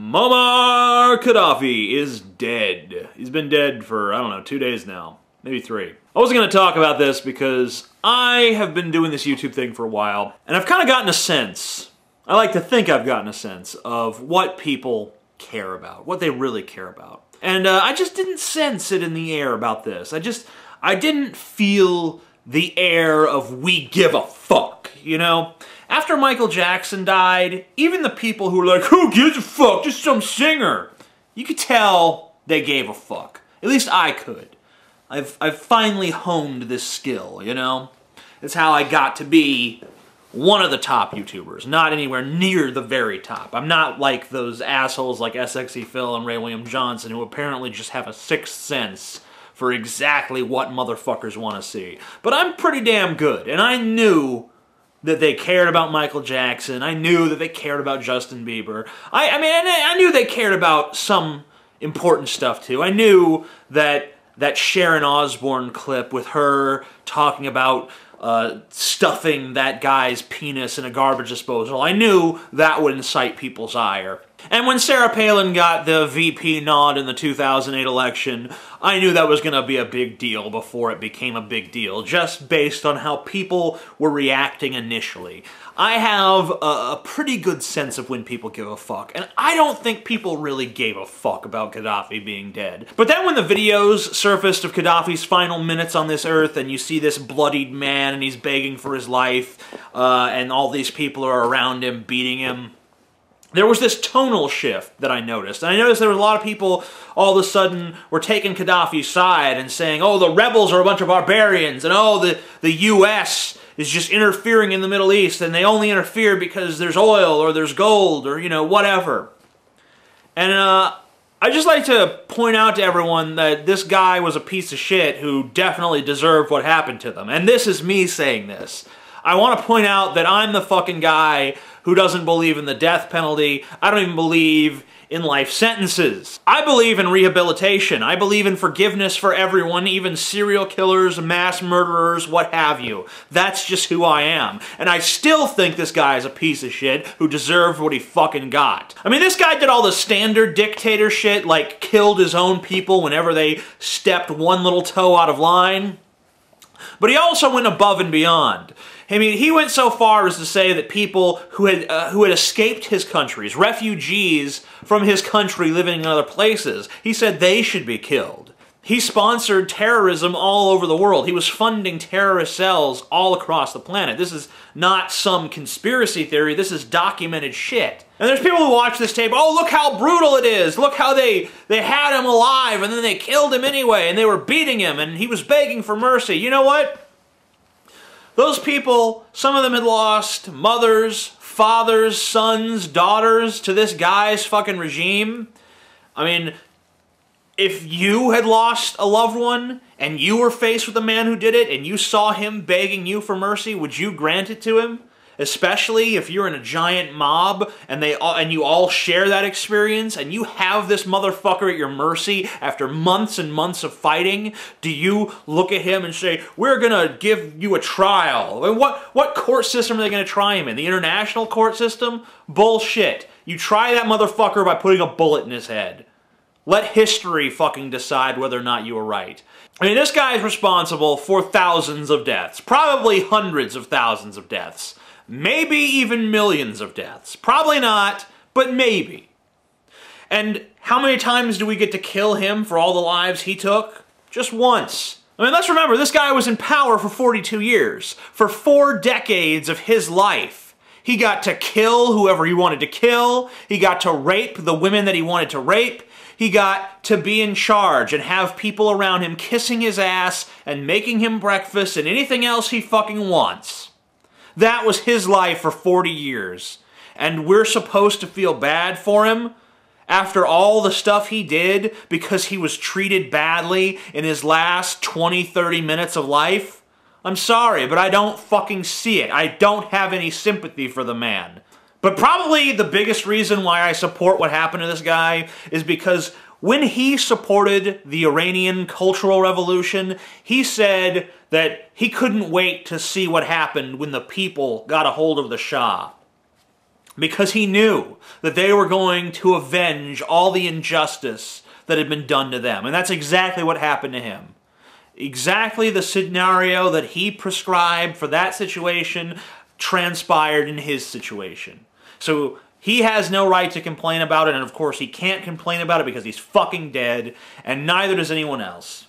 Muammar Gaddafi is dead. He's been dead for, I don't know, two days now. Maybe three. I wasn't going to talk about this because I have been doing this YouTube thing for a while, and I've kind of gotten a sense, I like to think I've gotten a sense, of what people care about, what they really care about. And uh, I just didn't sense it in the air about this. I just, I didn't feel the air of we give a fuck, you know? After Michael Jackson died, even the people who were like, who gives a fuck, just some singer, you could tell they gave a fuck. At least I could. I've, I've finally honed this skill, you know? It's how I got to be one of the top YouTubers, not anywhere near the very top. I'm not like those assholes like SXePhil and Ray William Johnson who apparently just have a sixth sense for exactly what motherfuckers want to see. But I'm pretty damn good, and I knew that they cared about Michael Jackson. I knew that they cared about Justin Bieber. I, I mean, I knew they cared about some important stuff too. I knew that that Sharon Osbourne clip with her talking about uh, stuffing that guy's penis in a garbage disposal. I knew that would incite people's ire. And when Sarah Palin got the VP nod in the 2008 election, I knew that was going to be a big deal before it became a big deal, just based on how people were reacting initially. I have a, pretty good sense of when people give a fuck, and I don't think people really gave a fuck about Gaddafi being dead. But then when the videos surfaced of Gaddafi's final minutes on this earth, and you see this bloodied man, and he's begging for his life, uh, and all these people are around him beating him, there was this tonal shift that I noticed. And I noticed there were a lot of people all of a sudden were taking Gaddafi's side and saying, oh, the rebels are a bunch of barbarians, and oh, the, the U.S. is just interfering in the Middle East, and they only interfere because there's oil or there's gold or, you know, whatever. And uh, I just like to point out to everyone that this guy was a piece of shit who definitely deserved what happened to them. And this is me saying this. I want to point out that I'm the fucking guy who doesn't believe in the death penalty. I don't even believe in life sentences. I believe in rehabilitation. I believe in forgiveness for everyone, even serial killers, mass murderers, what have you. That's just who I am. And I still think this guy is a piece of shit who deserved what he fucking got. I mean, this guy did all the standard dictator shit, like killed his own people whenever they stepped one little toe out of line. But he also went above and beyond. I mean, he went so far as to say that people who had uh, who had escaped his countries, refugees from his country living in other places, he said they should be killed. He sponsored terrorism all over the world. He was funding terrorist cells all across the planet. This is not some conspiracy theory. This is documented shit. And there's people who watch this tape, oh, look how brutal it is. Look how they, they had him alive and then they killed him anyway and they were beating him and he was begging for mercy. You know what? Those people, some of them had lost mothers, fathers, sons, daughters to this guy's fucking regime. I mean, if you had lost a loved one and you were faced with a man who did it and you saw him begging you for mercy, would you grant it to him? Especially if you're in a giant mob and they all, and you all share that experience and you have this motherfucker at your mercy after months and months of fighting do you look at him and say we're gonna give you a trial. And what what court system are they gonna try him in? The international court system? Bullshit. You try that motherfucker by putting a bullet in his head. Let history fucking decide whether or not you were right. I mean, this guy is responsible for thousands of deaths, probably hundreds of thousands of deaths. Maybe even millions of deaths. Probably not, but maybe. And how many times do we get to kill him for all the lives he took? Just once. I mean, let's remember, this guy was in power for 42 years. For four decades of his life. He got to kill whoever he wanted to kill. He got to rape the women that he wanted to rape. He got to be in charge and have people around him kissing his ass and making him breakfast and anything else he fucking wants. That was his life for 40 years. And we're supposed to feel bad for him after all the stuff he did because he was treated badly in his last 20, 30 minutes of life? I'm sorry, but I don't fucking see it. I don't have any sympathy for the man. But probably the biggest reason why I support what happened to this guy is because when he supported the Iranian Cultural Revolution, he said that he couldn't wait to see what happened when the people got a hold of the Shah. because he knew that they were going to avenge all the injustice that had been done to them. And that's exactly what happened to him. Exactly the scenario that he prescribed for that situation transpired in his situation. So he has no right to complain about it, and of course he can't complain about it because he's fucking dead, and neither does anyone else.